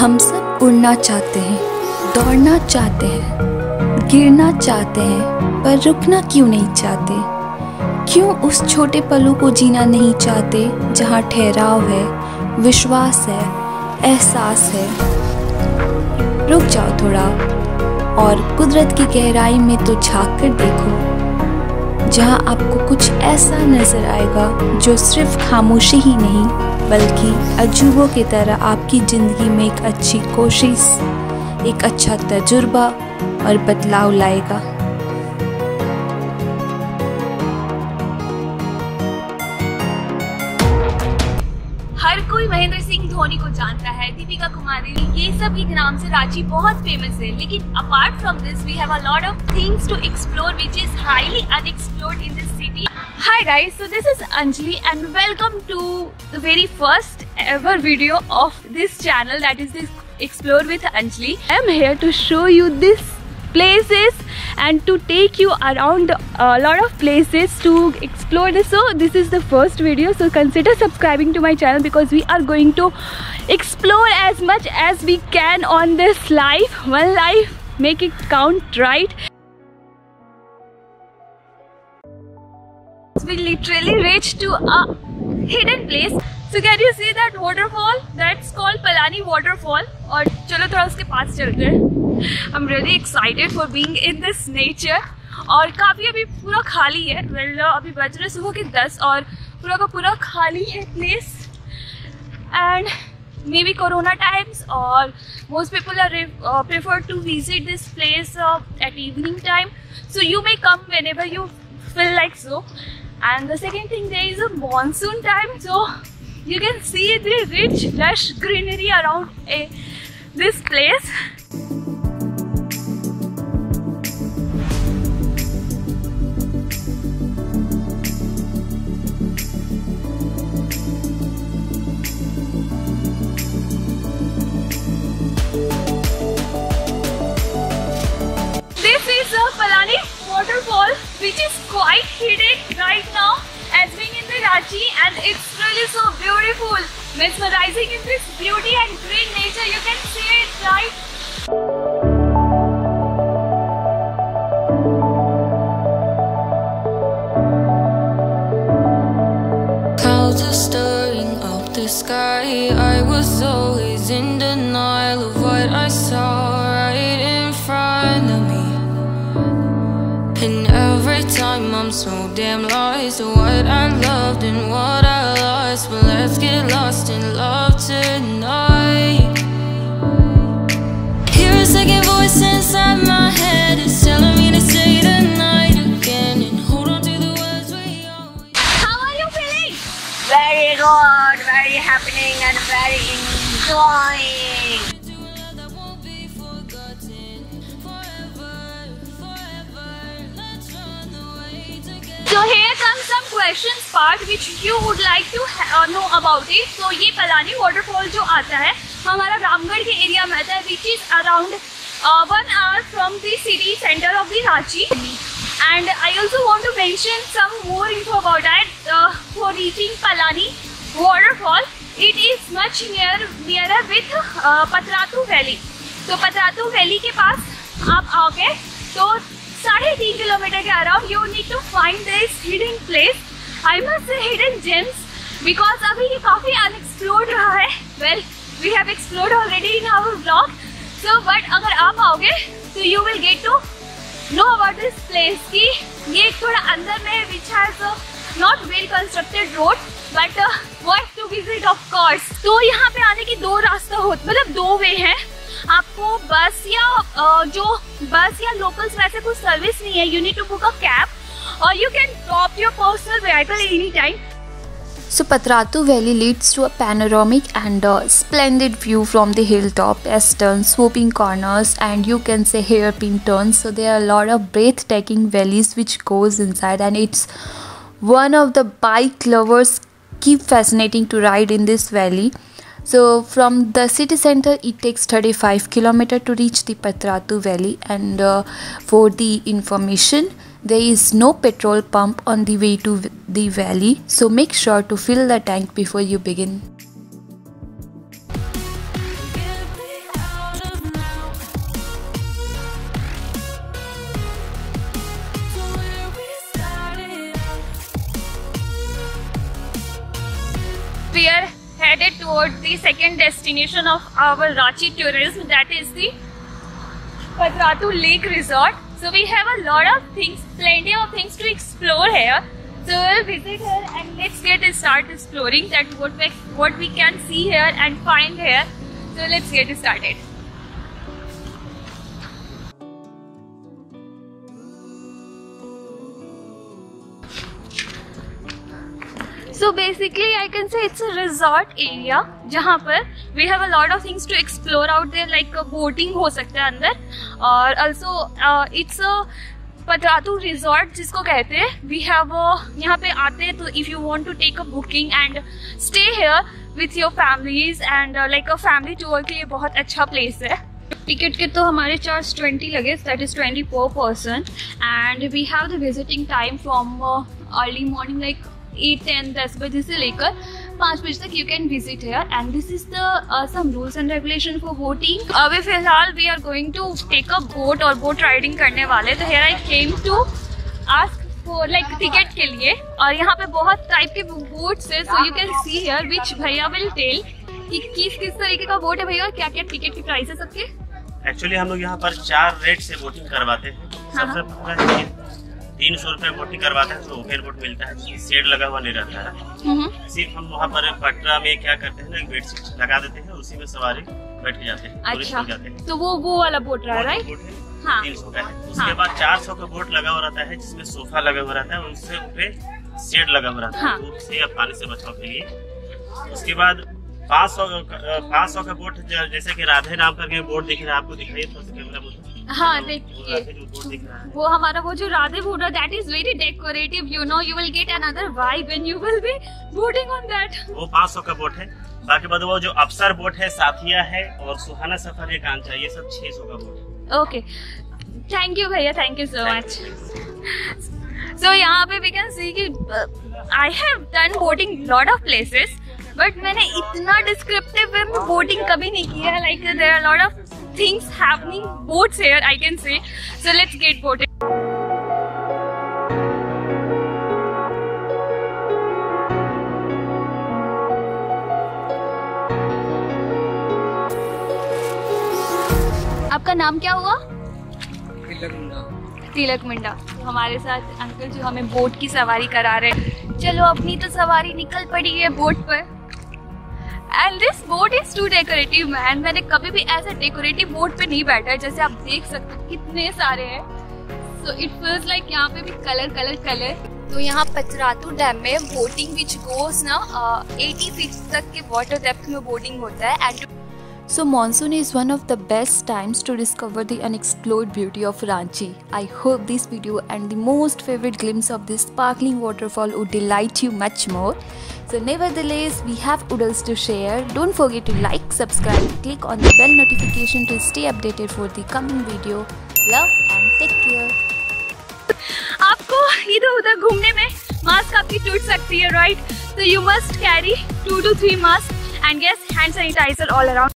हम सब उड़ना चाहते हैं, दौड़ना चाहते हैं, गिरना चाहते हैं, पर रुकना क्यों नहीं चाहते? क्यों उस छोटे पलों को जीना नहीं चाहते, जहाँ ठहराव है, विश्वास है, एहसास है? रुक जाओ थोड़ा, और कुदरत की गहराई में तो झाँक कर देखो, जहाँ आपको कुछ ऐसा नज़र आएगा, जो सिर्फ़ खामोशी ही नहीं बल्कि अजूबों की तरह आपकी ज़िंदगी में एक अच्छी कोशिश, एक अच्छा तजुर्बा और बदलाव लाएगा। हर कोई महेंद्र सिंह धोनी को जानता है, दीपिका कुमारी, ये सब के नाम से रांची बहुत फ़ेमस है, लेकिन apart from this we have a lot of things to explore which is highly unexplored in this city Hi guys, so this is Anjali and welcome to the very first ever video of this channel that is this Explore with Anjali. I am here to show you these places and to take you around a lot of places to explore this. So this is the first video so consider subscribing to my channel because we are going to explore as much as we can on this life. One life, make it count right. literally reached to a hidden place so can you see that waterfall that's called Palani waterfall और चलो थोड़ा उसके पास चलते हैं I'm really excited for being in this nature और काफ़ी अभी पूरा खाली है well, अभी बज रहे सुबह के 10 और पूरा का पूरा खाली है place and maybe corona times और most people are uh, prefer to visit this place uh, at evening time so you may come whenever you feel like so. And the second thing there is a monsoon time so you can see the rich lush greenery around a, this place hidden right now as being in the Ranchi and it's really so beautiful mesmerizing in this beauty and green nature you can see it right Clouds are stirring up the sky. I was always I'm so damn lost to what I loved and what I lost. But let's get lost in love tonight. Hear a second voice inside my head. It's telling me to say tonight again and hold on to the words we always. How are you feeling? Very good, very happening and very enjoying. Some questions part which you would like to uh, know about it. So ये Palani waterfall जो आता है हमारा रामगढ़ के area में आता है which is around uh, one hour from the city center of the Ranchi. And I also want to mention some more info about that uh, for reaching Palani waterfall. It is much near nearer with uh, Patratu Valley. तो Patratu valley के पास आप आओगे तो साढ़े तीन kilometre के around you need to find this hidden place I must say hidden gems because अभी ये काफ़ी अनएक्सप्लोर्ड रहा है. Well we have explored already in our blog so but अगर आप आओगे तो you will get to know about this place की ये थोड़ा अंदर में which has not well constructed road but worth to visit of course तो यहाँ पे आने के दो रास्ता हो मतलब दो वे हैं. आपको बस या जो बस या लोकल्स वैसे कुछ सर्विस नहीं है you need to book a cab और you can drop your personal vehicle any time So Patratu Valley leads to a panoramic and a splendid view from the hilltop, as turns, swooping corners, and you can say hairpin turns. So there are a lot of breathtaking valleys which goes inside, and it's one of the bike lovers keep fascinating to ride in this valley. So from the city center, it takes 35 kilometer to reach the Patratu Valley. And uh, for the information, there is no petrol pump on the way to the valley. So make sure to fill the tank before you begin. Headed towards the second destination of our Rachi tourism, that is the Patratu Lake Resort. So we have a lot of things, plenty of things to explore here. So we'll visit here and let's get start exploring that what we, what we can see here and find here. So let's get started. So basically I can say it's a resort area जहाँ पर we have a lot of things to explore out there like boating हो सकता है अंदर और also uh, it's a Patratu resort जिसको कहते हैं वी हैव यहाँ पे आते हैं तो if you want to take a booking and stay here with your families and like a family tour के लिए बहुत अच्छा प्लेस है। टिकट के तो हमारे चार्ज ट्वेंटी लगे that is twenty per person and we have the visiting time from early morning like at ten दस बजे से लेकर पाँच बजे तक you can visit here and this is the some rules and regulation for boating अभी फ़िलहाल we are going to take a boat और बोट राइडिंग करने वाले. तो here I came to ask for like ticket के लिए. और यहाँ पे बहुत टाइप के बोट्स है. So you can see here which भैया विल टेल कि किस किस तरीके का बोट है भैया और क्या क्या टिकट की प्राइस है सबके? एक्चुअली हम लोग यहाँ पर चार रेट से बोटिंग करवाते हैं। हाँ, सबसे पहला तीन सौ रुपये बोटिंग करवाते हैं तो ओपन बोट मिलता है शेड लगा हुआ नहीं रहता है। सिर्फ़ हम वहाँ पर पटरा में क्या करते हैं ना एक बेडशीट लगा देते हैं उसी में सवारी बैठ के जाते हैं अच्छा। जाते हैं। तो वो वो वाला बोट रहा है राइट हाँ। तीन सौ का है। उसके हाँ। बाद चार सौ का बोट लगा हुआ रहता है जिसमें सोफा लगा हुआ रहता है उससे ऊपर शेड लगा हुआ रहता है हाँ। या पानी से बचाव के लिए। उसके बाद पाँच सौ पाँच सौ का बोट जैसे कि राधे नाम करके बोट दिख रहा है आपको थोड़ा सा कैमरा हाँ वो देखिए वो हमारा वो जो Radhe boat that is very decorative you know you will get another vibe and you will be boating on that वो पाँच सौ का बोट है। बाकी बाद वो जो अफसर बोट है साथिया है और सुहाना सफ़र है कांचा ये सब छह सौ का बोट है। ओके थैंक यू भैया. Thank you so much so यहाँ पे वी कैन सी कि I have done boating lot of places but मैंने इतना डिस्क्रिप्टिव वे में बोटिंग कभी नहीं किया. Like there are lot of things happening boats here I can say so let's gate boating आपका नाम क्या हुआ? तिलक मुंडा। हमारे साथ अंकल जो हमें बोट की सवारी करा रहे हैं। चलो अपनी तो सवारी निकल पड़ी है बोट पर। And this boat is too decorative man मैंने कभी भी ऐसे डेकोरेटिव बोट पे नहीं बैठा है जैसे आप देख सकते हो कितने सारे हैं सो इट फील्स लाइक यहाँ पे भी कलर कलर कलर तो यहाँ पचरातू डैम में बोटिंग विच गोस ना एटी फीट तक के वाटर डेप्थ में बोटिंग होता है and So monsoon is one of the best times to discover the unexplored beauty of Ranchi. I hope this video and the most favorite glimpse of this sparkling waterfall would delight you much more. So nevertheless, we have oodles to share. Don't forget to like, subscribe, click on the bell notification to stay updated for the coming video. Love and take care. आपको इधर उधर घूमने में mask आपकी टूट सकती है right तो you must carry two to three mask and guess hand sanitiser all around